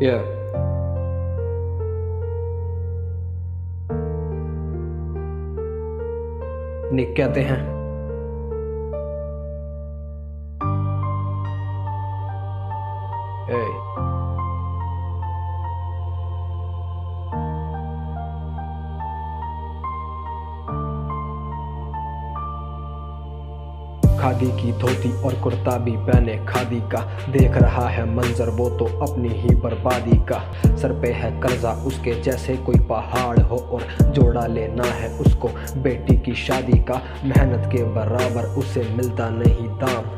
Yeah. निक कहते हैं खादी की धोती और कुर्ता भी पहने खादी का। देख रहा है मंजर, वो तो अपनी ही बर्बादी का। सर पे है कर्जा, उसके जैसे कोई पहाड़ हो और जोड़ा लेना है उसको। बेटी की शादी का मेहनत के बराबर उसे मिलता नहीं दाम।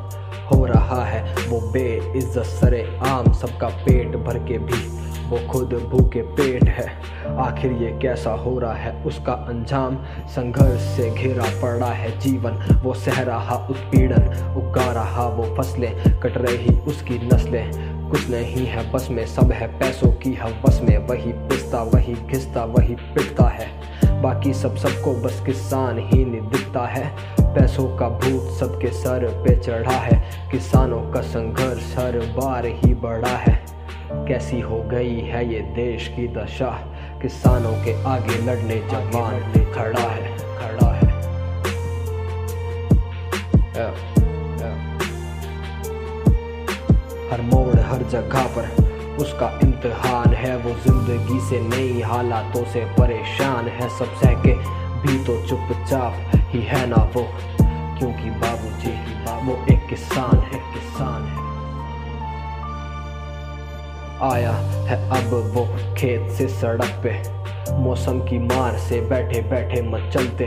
हो रहा है वो बेइज्जत सरे आम सबका पेट भर के भी वो खुद भूखे पेट है। आखिर ये कैसा हो रहा है? उसका अंजाम संघर्ष से घिरा पड़ा है जीवन। वो सह रहा उत्पीड़न उगा रहा, वो फ़सलें कट रही, उसकी नस्लें। कुछ नहीं है, बस में सब है, पैसों की हवस में वही पिसता, वही घिसता, वही पिटता है। बाकी सब सबको बस किसान ही दिखता है। पैसों का भूत सबके सर पे चढ़ा है। किसानों का संघर्ष हर बार ही बढ़ा है। कैसी हो गई है ये देश की दशा? किसानों के आगे लड़ने जवान खड़ा है खड़ा है। हर मोड़ हर जगह पर उसका इम्तिहान है वो ज़िंदगी से नई हालातों से परेशान है। सब सह के भी तो चुपचाप ही है ना वो क्योंकि बाबूजी वो एक किसान है किसान है। आया है अब वो खेत से सड़क पे। मौसम की मार से बैठे बैठे मत चलते।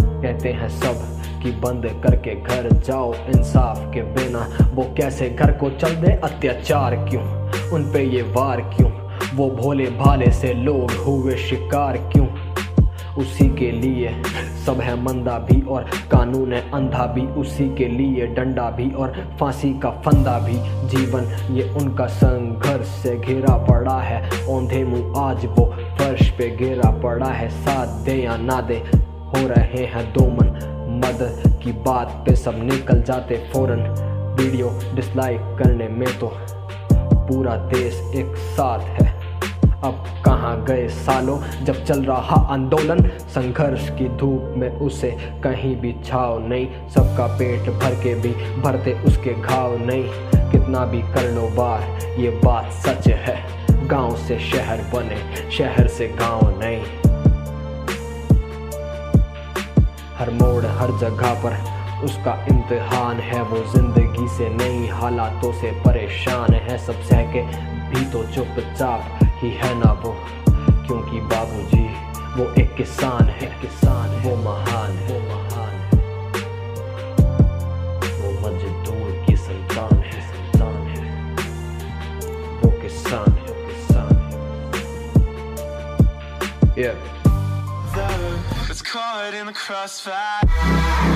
कहते हैं सब कि बंद करके घर जाओ इंसाफ के बिना। वो कैसे घर को चल दे अत्याचार क्यों? उन पे ये वार क्यों? वो भोले भाले से लोग हुए शिकार क्यों? उसी के लिए। सब है मंदा भी और कानून है अंधा भी। उसी के लिए डंडा भी और फांसी का फंदा भी। जीवन ये उनका संघर्ष से घिरा पड़ा है। औंधे मुँह आज वो फर्श पे गिरा पड़ा है। साथ दे या ना दे, हो रहे हैं दो मन मदद की बात पे सब निकल जाते फ़ौरन। वीडियो डिसलाइक करने में तो पूरा देश एक साथ है। अब कहाँ गए सालों जब चल रहा आंदोलन? संघर्ष की धूप में उसे कहीं भी छाव नहीं। सबका पेट भर के भी भरते उसके घाव नहीं। कितना भी कर लो बार, ये बात सच है। गाँव से शहर बने, शहर से गाँव नहीं। हर मोड़, हर जगह पर उसका इम्तिहान है। वो ज़िंदगी से नई हालातों से परेशान है। सब सह के भी तो चुपचाप ही है ना वो, क्योंकि बाबूजी, वो एक किसान है किसान है वो महान है वो महान है वो मजदूर की संतान है संतान है वो किसान है किसान है yeah. It's caught in the crossfire. It's caught in the crossfire.